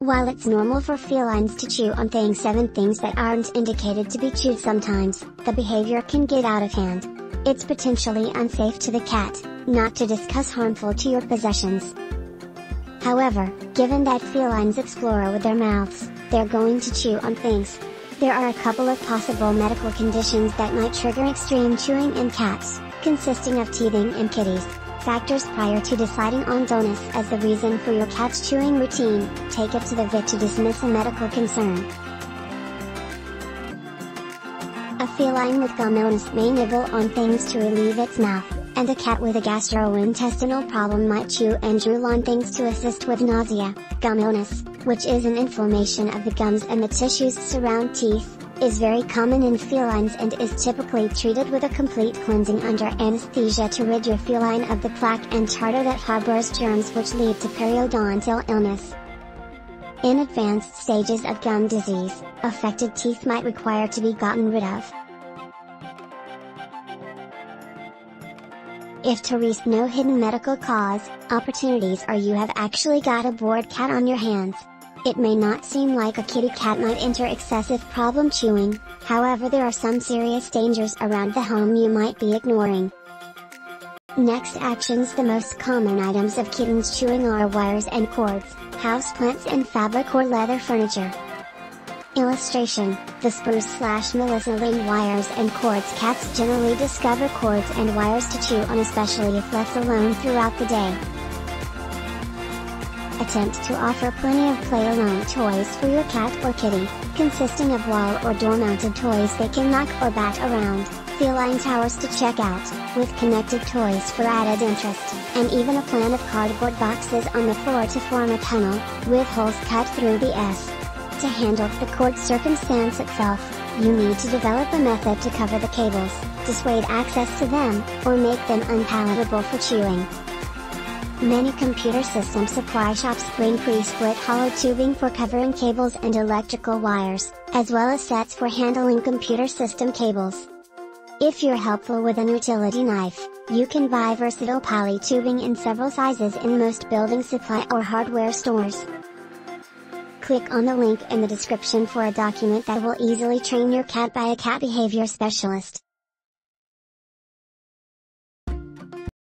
While it's normal for felines to chew on things 7 things that aren't indicated to be chewed sometimes, the behavior can get out of hand. It's potentially unsafe to the cat, not to discuss harmful to your possessions. However, given that felines explore with their mouths, they're going to chew on things. There are a couple of possible medical conditions that might trigger extreme chewing in cats, consisting of teething in kitties. Factors prior to deciding on gummosis as the reason for your cat's chewing routine, take it to the vet to dismiss a medical concern. A feline with gummosis may nibble on things to relieve its mouth, and a cat with a gastrointestinal problem might chew and drool on things to assist with nausea. gum illness, which is an inflammation of the gums and the tissues surround teeth, is very common in felines and is typically treated with a complete cleansing under anesthesia to rid your feline of the plaque and tartar that harbors germs which lead to periodontal illness. In advanced stages of gum disease, affected teeth might require to be gotten rid of. If to reach no hidden medical cause, opportunities are you have actually got a bored cat on your hands. It may not seem like a kitty cat might enter excessive problem chewing, however there are some serious dangers around the home you might be ignoring. Next actions The most common items of kittens chewing are wires and cords, houseplants and fabric or leather furniture. Illustration, the spruce slash Melissa wires and cords Cats generally discover cords and wires to chew on especially if left alone throughout the day. Attempt to offer plenty of play alone toys for your cat or kitty, consisting of wall or door mounted toys they can knock or bat around, feline towers to check out, with connected toys for added interest, and even a plan of cardboard boxes on the floor to form a tunnel, with holes cut through the S. To handle the cord circumstance itself, you need to develop a method to cover the cables, dissuade access to them, or make them unpalatable for chewing. Many computer system supply shops bring pre-split hollow tubing for covering cables and electrical wires, as well as sets for handling computer system cables. If you're helpful with an utility knife, you can buy versatile poly tubing in several sizes in most building supply or hardware stores. Click on the link in the description for a document that will easily train your cat by a cat behavior specialist.